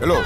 Hello.